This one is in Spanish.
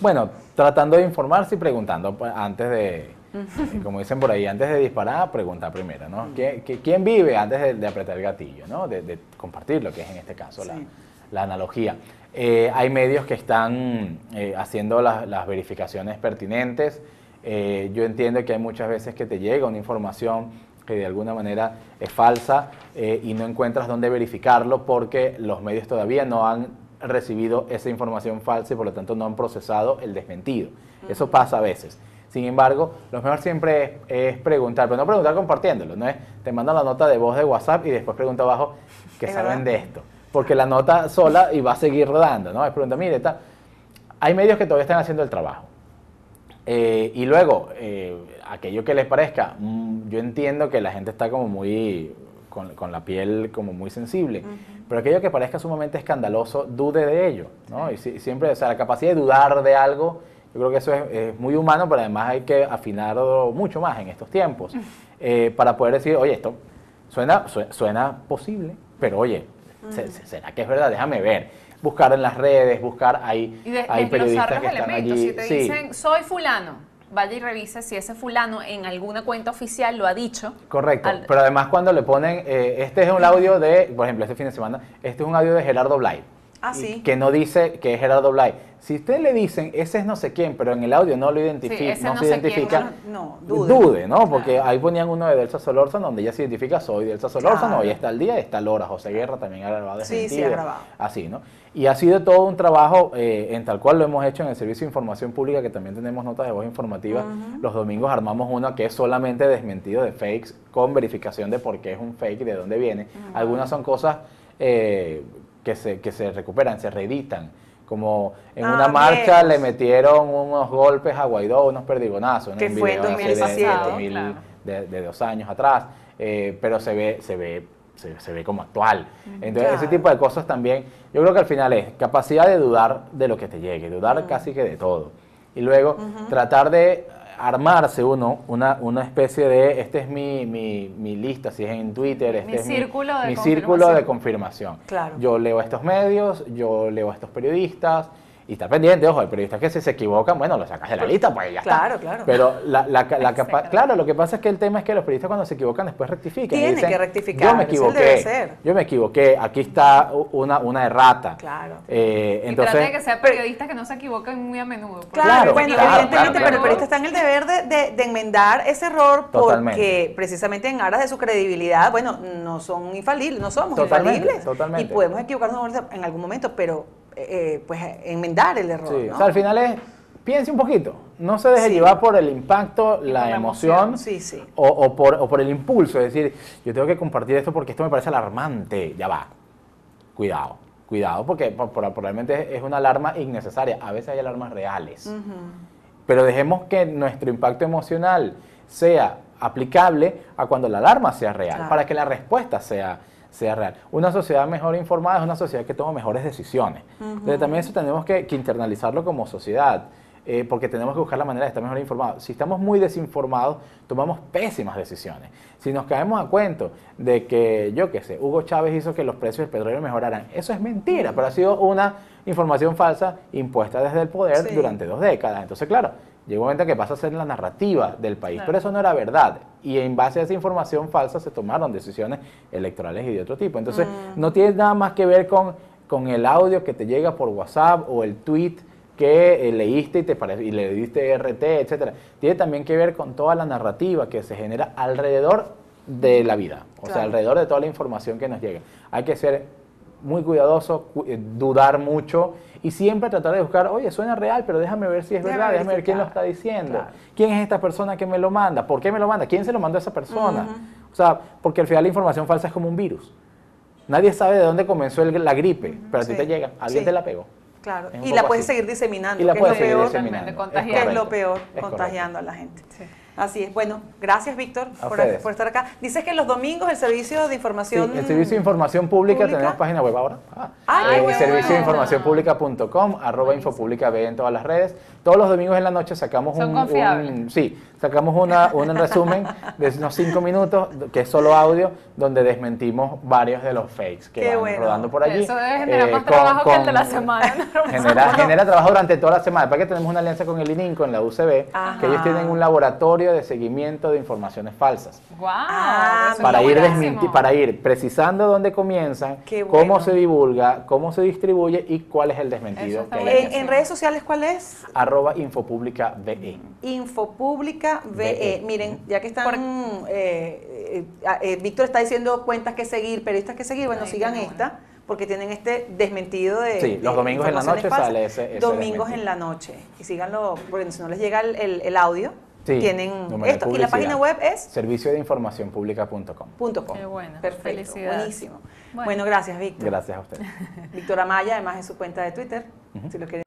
Bueno, tratando de informarse y preguntando pues, antes de, como dicen por ahí, antes de disparar, preguntar primero, ¿no? quién vive antes de, apretar el gatillo, ¿no? De, compartir lo que es en este caso la, analogía. Eh, hay medios que están eh, haciendo las, verificaciones pertinentes. Eh, yo entiendo que hay muchas veces que te llega una información que de alguna manera es falsa y no encuentras dónde verificarlo porque los medios todavía no han recibido esa información falsa y por lo tanto no han procesado el desmentido. Eso pasa a veces. Sin embargo, lo mejor siempre es, preguntar, pero no preguntar compartiéndolo, no es te manda la nota de voz de WhatsApp y después pregunta abajo qué saben de esto. Porque la nota sola y va a seguir rodando, ¿no? Es pregunta, mire, está, hay medios que todavía están haciendo el trabajo. Eh, y luego, eh, aquello que les parezca, mm, yo entiendo que la gente está como muy, con, la piel como muy sensible, pero aquello que parezca sumamente escandaloso, dude de ello, ¿no? Y siempre, o sea, la capacidad de dudar de algo yo creo que eso es, muy humano, pero además hay que afinarlo mucho más en estos tiempos eh, para poder decir, oye, esto suena, suena posible, pero oye, ¿será que es verdad? Déjame ver. Buscar en las redes, buscar, hay, hay periodistas que están allí. Si te dicen, soy fulano, vaya y revise si ese fulano en alguna cuenta oficial lo ha dicho. Correcto, pero además cuando le ponen, eh, este es un audio de, por ejemplo, este fin de semana, este es un audio de Gerardo Blay. Ah, sí. Que no dice que es Gerardo Blay. Si usted le dicen, ese es no sé quién, pero en el audio no lo identifica, no, se identifica, no, dude. ¿no? Porque ahí ponían uno de Delsa Solórzano donde ya se identifica, soy Delsa Solórzano, claro. y está el día, está Lora, José Guerra también ha grabado Sí, sí, ha grabado. Así, ¿no? Y ha sido todo un trabajo eh, en tal cual lo hemos hecho en el Servicio de Información Pública, que también tenemos notas de voz informativa. Los domingos armamos una que es solamente desmentido de fakes, con verificación de por qué es un fake y de dónde viene. Algunas son cosas eh, que, se, que se recuperan, se reeditan. Como en una ah, marcha le metieron unos golpes a Guaidó, unos perdigonazos. Que fue en 2017, de, de, dos años atrás, eh, pero se ve, se ve, se, ve como actual. Entonces, ese tipo de cosas también, yo creo que al final es capacidad de dudar de lo que te llegue, dudar casi que de todo. Y luego tratar de armarse uno una, una especie de, este es mi, mi, mi, lista, si es en Twitter, este es círculo mi, mi círculo de confirmación. Claro. Yo leo a estos medios, yo leo a estos periodistas, y estar pendiente, ojo, el periodista que se, equivocan, bueno, lo sacas de la lista, pues ya claro, está. Claro, Pero la, la, la claro, lo que pasa es que el tema es que los periodistas cuando se equivocan después rectifican. Tiene que rectificar, yo me equivoqué, yo me equivoqué, aquí está una, una errata. Claro. Eh, entonces, y trata de que sean periodistas que no se equivocan muy a menudo. Claro, bueno, evidentemente, pero el periodista está en el deber de, de, enmendar ese error porque precisamente en aras de su credibilidad, bueno, no son infalibles, no somos infalibles. Totalmente. Y podemos equivocarnos en algún momento, pero eh, pues enmendar el error. O sea, al final es, piense un poquito, no se deje llevar por el impacto, la, emoción, Sí, sí. O, por, o por el impulso, es decir, yo tengo que compartir esto porque esto me parece alarmante, ya va, cuidado, cuidado, porque probablemente es una alarma innecesaria, a veces hay alarmas reales, pero dejemos que nuestro impacto emocional sea aplicable a cuando la alarma sea real, para que la respuesta sea sea real. Una sociedad mejor informada es una sociedad que toma mejores decisiones. Entonces también eso tenemos que, internalizarlo como sociedad. Eh, porque tenemos que buscar la manera de estar mejor informados. Si estamos muy desinformados, tomamos pésimas decisiones. Si nos caemos a cuento de que, yo qué sé, Hugo Chávez hizo que los precios del petróleo mejoraran, eso es mentira, pero ha sido una información falsa impuesta desde el poder durante dos décadas. Entonces, claro, llega un momento que pasa a ser la narrativa del país, pero eso no era verdad. Y en base a esa información falsa se tomaron decisiones electorales y de otro tipo. Entonces, mm. no tiene nada más que ver con, con el audio que te llega por WhatsApp o el tweet que eh, leíste y, te y le diste RT, etcétera. Tiene también que ver con toda la narrativa que se genera alrededor de la vida, o sea, alrededor de toda la información que nos llega. Hay que ser muy cuidadoso, eh, dudar mucho y siempre tratar de buscar, oye, suena real, pero déjame ver si es verdad, déjame ver quién lo está diciendo, quién es esta persona que me lo manda, por qué me lo manda, quién se lo mandó a esa persona. O sea, porque al final la información falsa es como un virus. Nadie sabe de dónde comenzó la gripe, pero a ti te llega, alguien te la pegó. Claro, y la puedes seguir diseminando, y la que, es lo peor, que es lo peor, contagiando a la gente. Así es. Bueno, gracias Víctor por, estar acá. Dices que los domingos el servicio de información... Sí, el servicio de información pública, tenemos página web ahora. Ah, Ah, eh, servicio de información pública.com, arroba infopublica en todas las redes. Todos los domingos en la noche sacamos un, un, sí, sacamos una, un resumen de unos cinco minutos, que es solo audio, donde desmentimos varios de los fakes que van rodando por allí. Eso debe generar más eh, trabajo que el de la semana. Genera, genera trabajo durante toda la semana. Para que tenemos una alianza con el ININ, con la UCB, que ellos tienen un laboratorio de seguimiento de informaciones falsas. Wow, para ir para ir precisando dónde comienzan, cómo se divulga, cómo se distribuye y cuál es el desmentido. en, redes sociales cuál es? arroba Infopública VE. Infopública VE. Miren, ya que están, eh, eh, eh, Víctor está diciendo cuentas que seguir, periodistas que seguir, bueno, sigan esta porque tienen este desmentido de. Sí, los domingos en la noche sale ese. domingos en la noche. Y síganlo, porque si no les llega el, audio, tienen esto. Y la página web es. Servicio de información pública.com. Qué bueno. Perfecto. Buenísimo. Bueno. gracias, Víctor. Gracias a usted. Víctor Amaya, además de su cuenta de Twitter, si lo quieren.